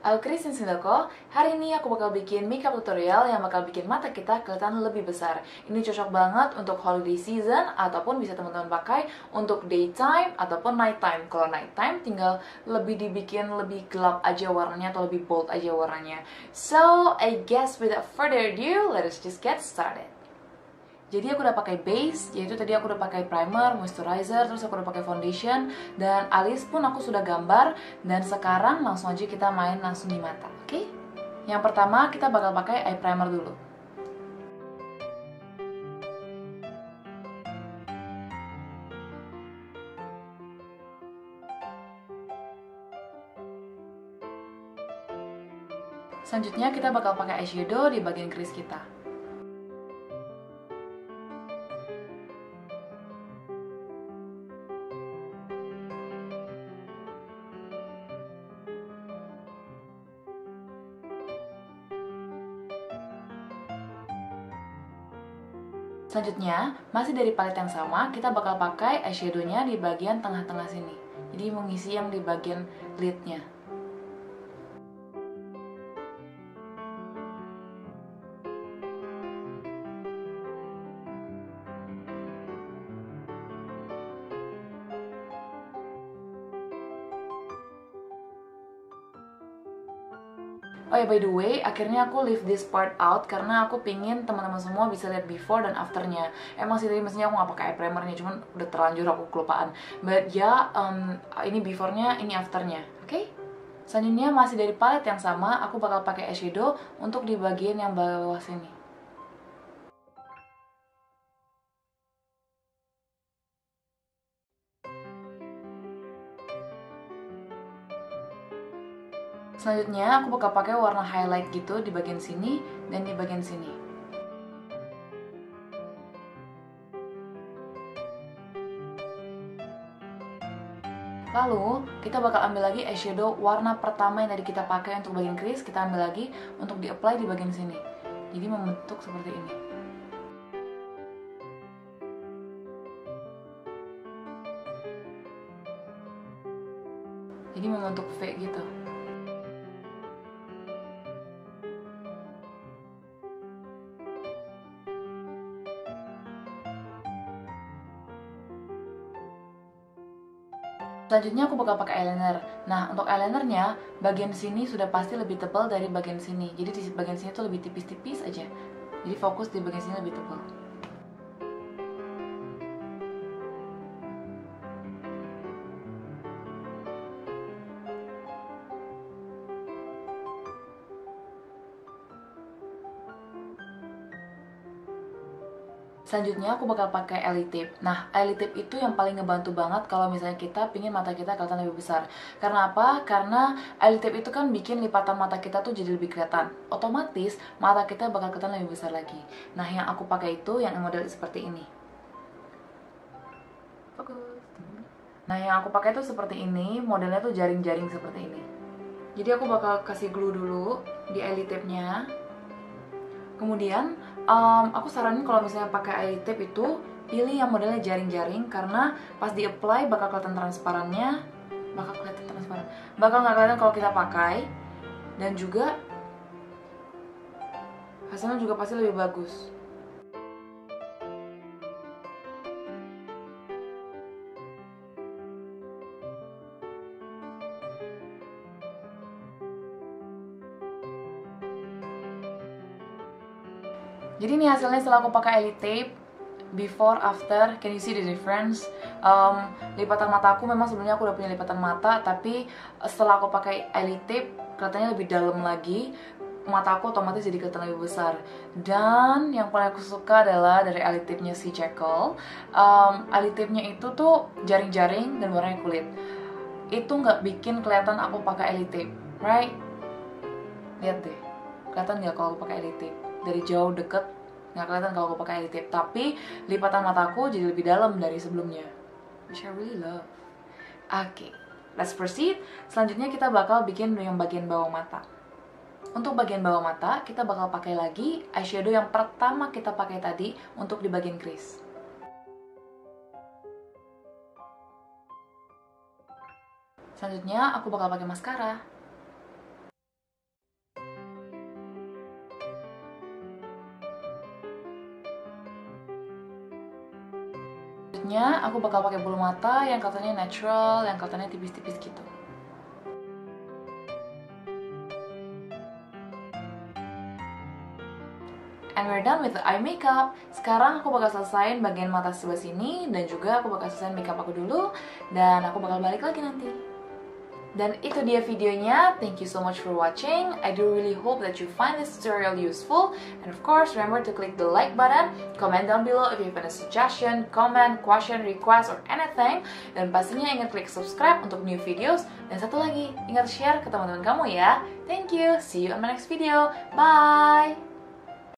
Aku Christine Sindoko, hari ini aku bakal bikin makeup tutorial yang bakal bikin mata kita kelihatan lebih besar. Ini cocok banget untuk holiday season ataupun bisa teman-teman pakai untuk daytime ataupun nighttime. Kalau nighttime tinggal lebih dibikin lebih gelap aja warnanya atau lebih bold aja warnanya. So, I guess without further ado, let us just get started jadi aku udah pakai base, yaitu tadi aku udah pakai primer, moisturizer, terus aku udah pakai foundation, dan alis pun aku sudah gambar. Dan sekarang langsung aja kita main langsung di mata, oke? Okay? Yang pertama kita bakal pakai eye primer dulu. Selanjutnya kita bakal pakai eyeshadow di bagian crease kita. Selanjutnya, masih dari palet yang sama, kita bakal pakai eyeshadow-nya di bagian tengah-tengah sini. Jadi mengisi yang di bagian lidnya. Oh ya by the way, akhirnya aku leave this part out karena aku pingin teman-teman semua bisa lihat before dan afternya. Emang sih tadi mestinya aku nggak pakai eye primernya, cuman udah terlanjur aku kelupaan. But ya, yeah, um, ini beforenya, ini afternya, oke? Okay? Selanjutnya masih dari palette yang sama, aku bakal pakai eyeshadow untuk di bagian yang bawah sini. Selanjutnya aku bakal pakai warna highlight gitu di bagian sini dan di bagian sini. Lalu, kita bakal ambil lagi eyeshadow warna pertama yang tadi kita pakai untuk bagian crease, kita ambil lagi untuk di-apply di bagian sini. Jadi membentuk seperti ini. Jadi membentuk V gitu. Selanjutnya aku bakal pakai eyeliner. Nah, untuk eyelinernya, bagian sini sudah pasti lebih tebal dari bagian sini. Jadi di bagian sini tuh lebih tipis-tipis aja. Jadi fokus di bagian sini lebih tebal. Selanjutnya aku bakal pakai elitip. Nah, elitip itu yang paling ngebantu banget kalau misalnya kita pingin mata kita kelihatan lebih besar. Karena apa? Karena elitip itu kan bikin lipatan mata kita tuh jadi lebih kelihatan. Otomatis mata kita bakal kelihatan lebih besar lagi. Nah, yang aku pakai itu yang model seperti ini. Nah, yang aku pakai tuh seperti ini, modelnya tuh jaring-jaring seperti ini. Jadi aku bakal kasih glue dulu di elitipnya. Kemudian um, aku saranin kalau misalnya pakai eye tape itu pilih yang modelnya jaring-jaring karena pas di apply bakal kelihatan transparannya bakal kelihatan transparan bakal nggak kelihatan kalau kita pakai. Dan juga hasilnya juga pasti lebih bagus Jadi ini hasilnya setelah aku pakai elite tape before after can you see the difference? Um, lipatan mata aku memang sebelumnya aku udah punya lipatan mata tapi setelah aku pakai elite tape kelihatannya lebih dalam lagi mata aku otomatis jadi kelihatan lebih besar. Dan yang paling aku suka adalah dari elite tape-nya si Jekyll. Um, elite tape-nya itu tuh jaring-jaring dan warnanya kulit. Itu nggak bikin kelihatan aku pakai elite tape right? Lihat deh kelihatan nggak kalau aku pakai elite tape dari jauh deket nggak kelihatan kalau aku pakai elite tape. Tapi lipatan mataku jadi lebih dalam dari sebelumnya. Which I really love. Oke okay, let's proceed. Selanjutnya kita bakal bikin yang bagian bawah mata. Untuk bagian bawah mata kita bakal pakai lagi eyeshadow yang pertama kita pakai tadi untuk di bagian crease. Selanjutnya aku bakal pakai maskara. Selanjutnya aku bakal pakai bulu mata yang katanya natural, yang katanya tipis-tipis gitu. And we're done with the eye makeup. Sekarang aku bakal selesaiin bagian mata sebelah sini dan juga aku bakal selesaiin makeup aku dulu dan aku bakal balik lagi nanti. Dan itu dia videonya. Thank you so much for watching. I do really hope that you find this tutorial useful. And of course, remember to click the like button, comment down below if you have any suggestion, comment, question, request, or anything. Dan pastinya ingat klik subscribe untuk new videos. Dan satu lagi, ingat share ke teman-teman kamu ya. Thank you. See you on my next video. Bye.